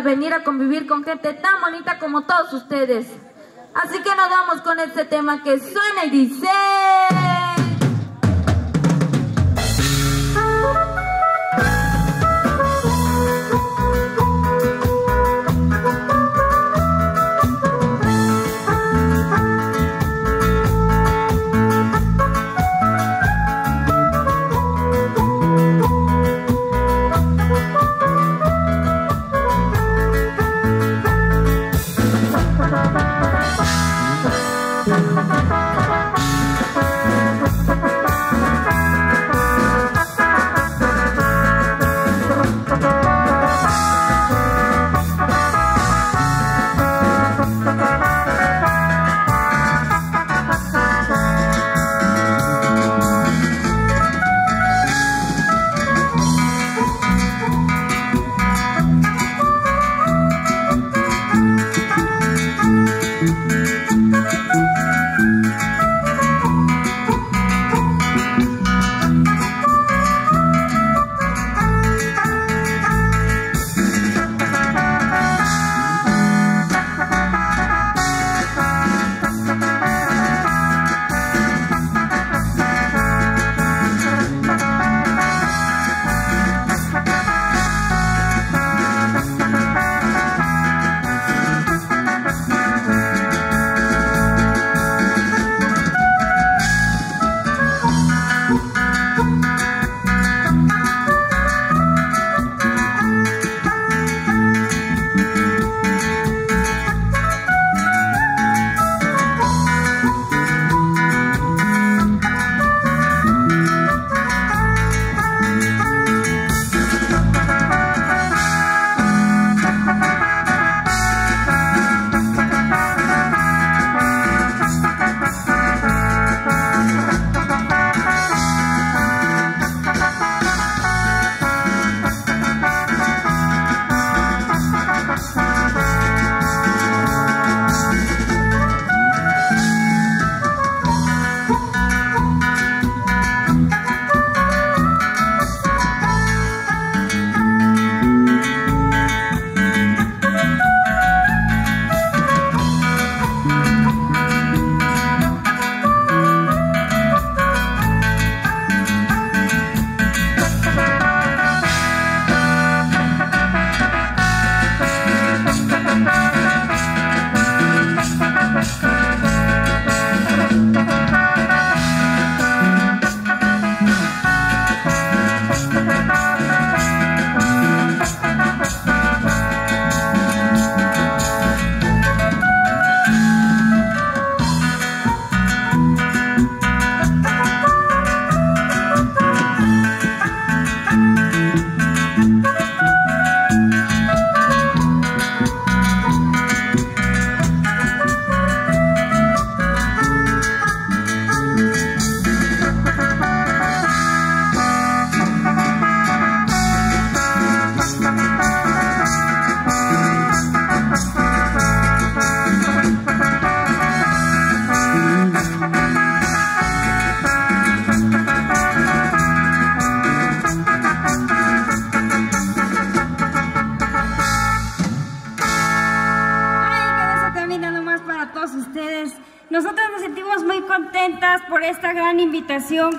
venir a convivir con gente tan bonita como todos ustedes. Así que nos vamos con este tema que suena y dice... Nosotros nos sentimos muy contentas por esta gran invitación.